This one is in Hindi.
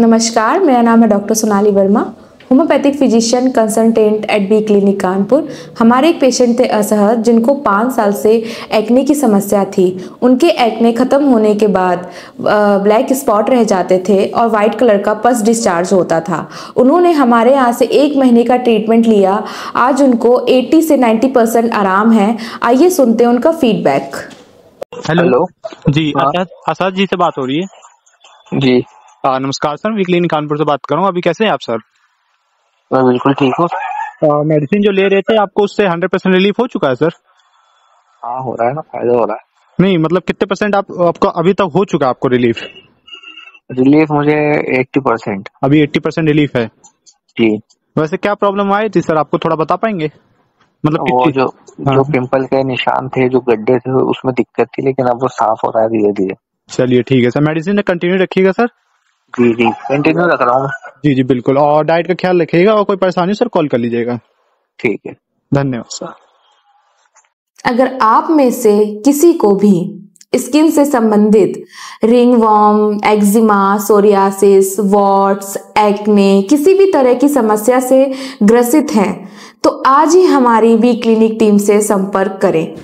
नमस्कार मेरा नाम है doctor Sonali Verma homeopathic physician consultant at B clinic Kanpur. हमारे एक पेशेंट थे असहज जिनको पाँच साल से एक्ने की समस्या थी। उनके एक्ने ख़त्म होने के बाद ब्लैक स्पॉट रह जाते थे और वाइट कलर का पस डिस्चार्ज होता था। उन्होंने हमारे यहाँ से एक महीने का ट्रीटमेंट लिया। आज उनको 80 से 90 परसेंट आराम है। आइए सुनते हैं उनका फीडबैक हेलो जी हाँ। आसाद जी से बात हो रही है। जी। आ, नमस्कार सर वीकली इन कानपुर से बात कर। रहा हूँ अभी कैसे हैं आप सर? मैं बिल्कुल ठीक हूँ। मेडिसिन जो ले रहे थे आपको उससे हंड्रेड परसेंट रिलीफ हो चुका है सर? हाँ हो रहा है ना फ़ायदा हो रहा है। नहीं मतलब कितने परसेंट आप आपको अभी तक हो चुका है आपको रिलीफ? रिलीफ मुझे एट्टी परसेंट। अभी एट्टी परसेंट रिलीफ है। जी। वैसे क्या प्रॉब्लम आई थी सर? आपको थोड़ा बता पाएँगे? मतलब वो जो हाँ। जो पिंपल के निशान थे जो गड्ढे थे उसमें दिक्कत थी लेकिन अब वो साफ़ हो रहा है धीरे धीरे चलिए ठीक है सर। मेडिसिन कंटिन्यू रखिएगा सर। जी जी। कंटिन्यू रख रहा हूँ जी जी बिल्कुल। और डाइट का ख्याल रखिएगा और कोई परेशानी सर कॉल कर लीजिएगा। ठीक है। धन्यवाद सर। अगर आप में से किसी को भी स्किन से संबंधित ringworm eczema psoriasis warts acne किसी भी तरह की समस्या से ग्रसित हैं तो आज ही हमारी वी क्लिनिक टीम से संपर्क करें।